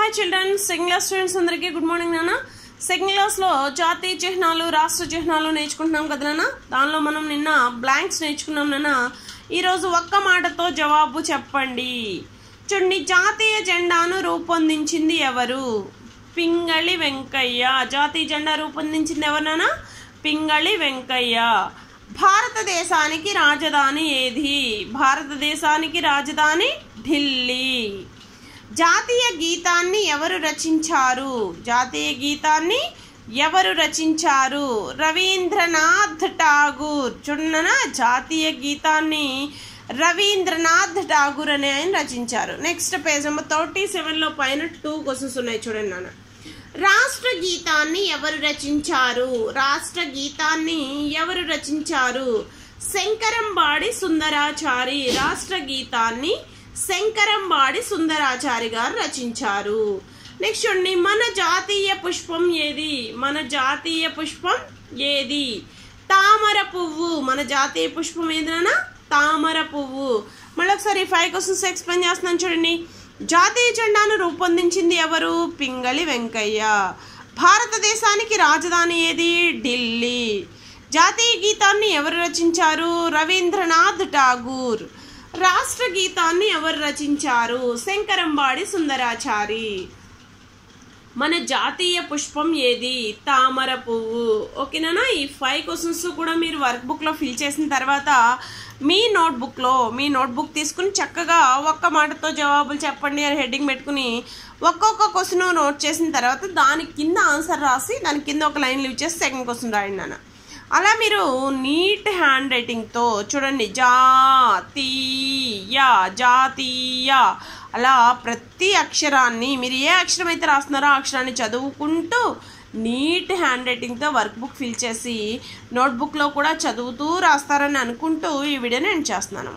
Hi children second class students అందరికీ good morning నాన్న. Second క్లాస్లో జాతీయ చిహ్నాలు రాష్ట్ర చిహ్నాలు నేర్చుకుంటున్నాం కదా నాన్న. దానిలో మనం నిన్న బ్లాంక్స్ నేర్చుకున్నాం నాన్న. ఈరోజు ఒక్క మాటతో జవాబు చెప్పండి. చూడండి జాతీయ జెండాను రూపొందించింది ఎవరు? పింగళి వెంకయ్య. జాతీయ జెండా రూపొందించింది ఎవరు నాన్న? పింగళి వెంకయ్య. భారతదేశానికి రాజధాని ఏది? భారతదేశానికి రాజధాని ఢిల్లీ. జాతీయ గీతాన్ని ఎవరు రచించారు? జాతీయ గీతాన్ని ఎవరు రచించారు? రవీంద్రనాథ్ ఠాగూర్. చూడన్నా జాతీయ గీతాన్ని రవీంద్రనాథ్ ఠాగూర్ అనే ఆయన రచించారు. నెక్స్ట్ పేజ్ నెంబర్ థర్టీ సెవెన్లో పైన టూ క్వశ్చన్స్ ఉన్నాయి చూడండి నాన్న. రాష్ట్ర గీతాన్ని ఎవరు రచించారు? రాష్ట్ర గీతాన్ని ఎవరు రచించారు? శంకరంబాడి సుందరాచారి రాష్ట్ర గీతాన్ని శంకరంబాడి సుందరాచారి గారు రచించారు. నెక్స్ట్ చూడండి మన జాతీయ పుష్పం ఏది? మన జాతీయ పుష్పం ఏది? తామర పువ్వు. మన జాతీయ పుష్పం ఏదైనా తామర పువ్వు. మళ్ళీ ఒకసారి ఫైవ్ క్వశ్చన్స్ ఎక్స్ప్లెయిన్ చేస్తున్నాను చూడండి. జాతీయ జెండాను రూపొందించింది ఎవరు? పింగళి వెంకయ్య. భారతదేశానికి రాజధాని ఏది? ఢిల్లీ. జాతీయ గీతాన్ని ఎవరు రచించారు? రవీంద్రనాథ్ ఠాగూర్. రాష్ట్ర గీతాన్ని ఎవరు రచించారు? శంకరంబాడి సుందరాచారి. మన జాతీయ పుష్పం ఏది? తామర పువ్వు. ఓకేనా ఈ ఫైవ్ క్వశ్చన్స్ కూడా మీరు వర్క్ బుక్లో ఫిల్ చేసిన తర్వాత మీ నోట్బుక్లో మీ నోట్బుక్ తీసుకుని చక్కగా ఒక్క మాటతో జవాబులు చెప్పండి అని హెడ్డింగ్ పెట్టుకుని ఒక్కొక్క క్వశ్చన్ నోట్ చేసిన తర్వాత దాని కింద ఆన్సర్ రాసి దాని కింద ఒక లైన్ లీవ్ చేసి సెకండ్ క్వశ్చన్ రాయండి నాన్న. అలా మీరు నీట్ హ్యాండ్ రైటింగ్తో చూడండి జాతీయ జాతీయ అలా ప్రతి అక్షరాన్ని మీరు ఏ అక్షరం అయితే రాస్తున్నారో ఆ అక్షరాన్ని చదువుకుంటూ నీట్ హ్యాండ్ రైటింగ్తో వర్క్ బుక్ ఫిల్ చేసి నోట్బుక్లో కూడా చదువుతూ రాస్తారని అనుకుంటూ ఈ వీడియో నేను చేస్తున్నాను.